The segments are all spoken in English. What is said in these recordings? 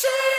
save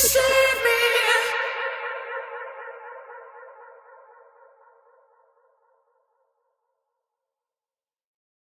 save me.